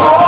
Oh,